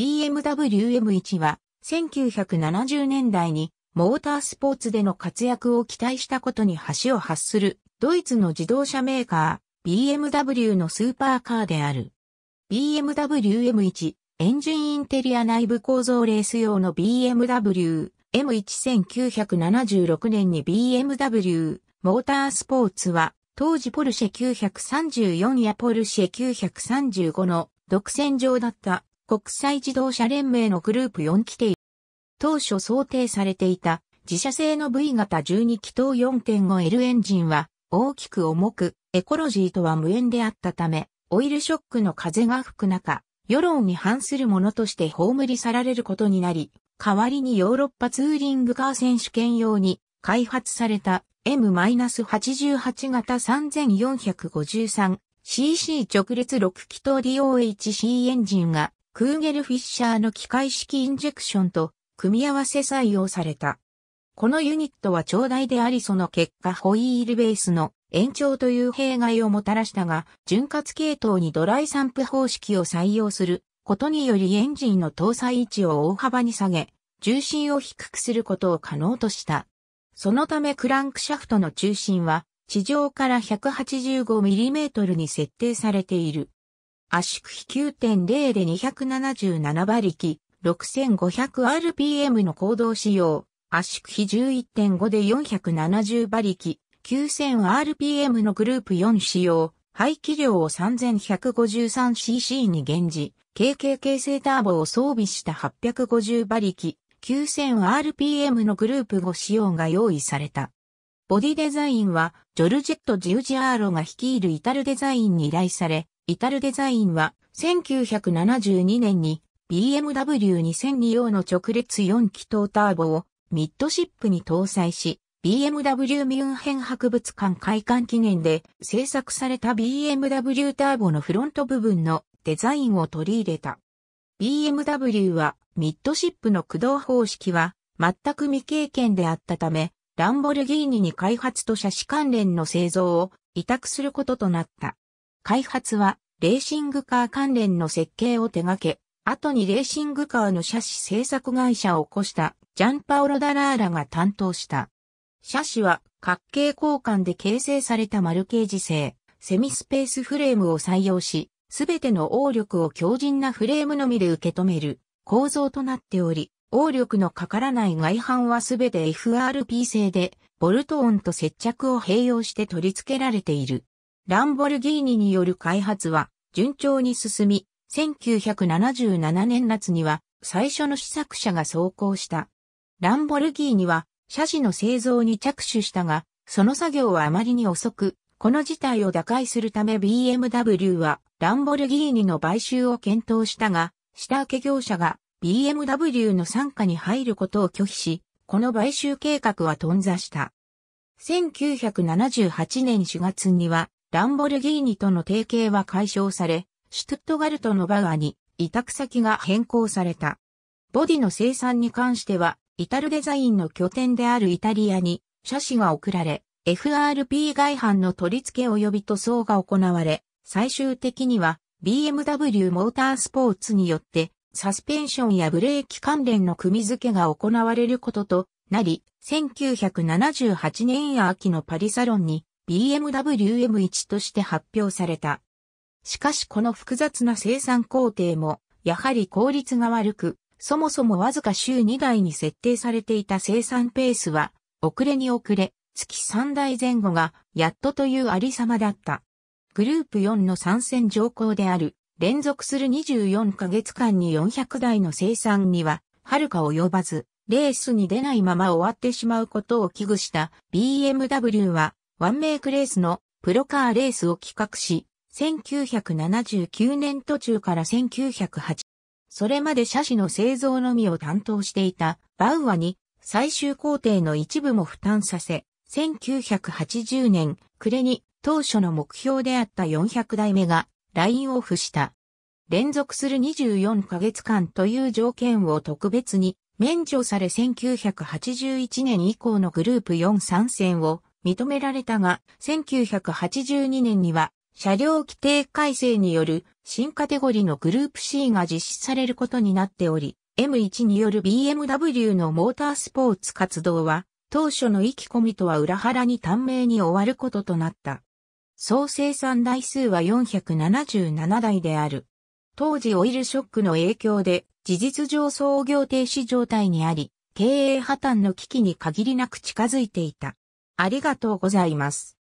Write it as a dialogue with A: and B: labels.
A: BMW M1 は1970年代にモータースポーツでの活躍を期待したことに橋を発するドイツの自動車メーカー BMW のスーパーカーである。BMW M1 エンジンインテリア内部構造レース用の BMW M1976 年に BMW モータースポーツは当時ポルシェ934やポルシェ935の独占上だった国際自動車連盟のグループ4規定。当初想定されていた自社製の V 型12気筒 4.5L エンジンは大きく重くエコロジーとは無縁であったため、オイルショックの風が吹く中、世論に反するものとして葬り去られることになり、代わりにヨーロッパツーリングカー選手権用に開発された M-88 型 3453cc 直列6気筒 DOHC エンジンがクーゲルフィッシャーの機械式インジェクションと組み合わせ採用された。このユニットは長大でありその結果ホイールベースの延長という弊害をもたらしたが、潤滑系統にドライ散布方式を採用することによりエンジンの搭載位置を大幅に下げ、重心を低くすることを可能とした。そのためクランクシャフトの中心は地上から 185mm に設定されている。圧縮比9.0で277馬力、6500rpm の行動仕様。圧縮比11.5で470馬力、9000rpm のグループ4仕様。排気量を 3153cc に減じ、KK 形成ターボを装備した850馬力、9000rpm のグループ5仕様が用意された。ボディデザインは、ジョルジェット・ジュージアーロが率いるイタルデザインに依頼され、イタルデザインは、1972年に BMW2002 用の直列4気筒ターボをミッドシップに搭載し、BMW ミュンヘン博物館開館記念で制作された BMW ターボのフロント部分のデザインを取り入れた。BMW はミッドシップの駆動方式は全く未経験であったため、ランボルギーニに開発と車種関連の製造を委託することとなった。開発はレーシングカー関連の設計を手掛け、後にレーシングカーの車種製作会社を起こしたジャンパオロ・ダラーラが担当した。車種は角形交換で形成された丸形磁製、セミスペースフレームを採用し、すべての応力を強靭なフレームのみで受け止める構造となっており、応力のかからない外板はすべて FRP 製で、ボルト音と接着を併用して取り付けられている。ランボルギーニによる開発は順調に進み、1977年夏には最初の試作車が走行した。ランボルギーニは車種の製造に着手したが、その作業はあまりに遅く、この事態を打開するため BMW はランボルギーニの買収を検討したが、下請け業者が BMW の参加に入ることを拒否し、この買収計画は頓挫した。1978年4月には、ランボルギーニとの提携は解消され、シュトゥットガルトのバガーに委託先が変更された。ボディの生産に関しては、イタルデザインの拠点であるイタリアに、車種が送られ、FRP 外販の取り付け及び塗装が行われ、最終的には BMW モータースポーツによってサスペンションやブレーキ関連の組付けが行われることとなり、1978年秋のパリサロンに BMW M1 として発表された。しかしこの複雑な生産工程も、やはり効率が悪く、そもそもわずか週2台に設定されていた生産ペースは、遅れに遅れ、月3台前後が、やっとというありさまだった。グループ4の参戦条項である、連続する24ヶ月間に400台の生産には、はるか及ばず、レースに出ないまま終わってしまうことを危惧した BMW は、ワンメイクレースのプロカーレースを企画し、1979年途中から1908、それまで車種の製造のみを担当していたバウアに最終工程の一部も負担させ、1980年暮れに当初の目標であった400台目がラインオフした。連続する24ヶ月間という条件を特別に免除され1981年以降のグループ4参戦を認められたが、1982年には車両規定改正による新カテゴリのグループ C が実施されることになっており、M1 による BMW のモータースポーツ活動は、当初の意気込みとは裏腹に短命に終わることとなった。総生産台数は477台である。当時オイルショックの影響で事実上創業停止状態にあり、経営破綻の危機に限りなく近づいていた。ありがとうございます。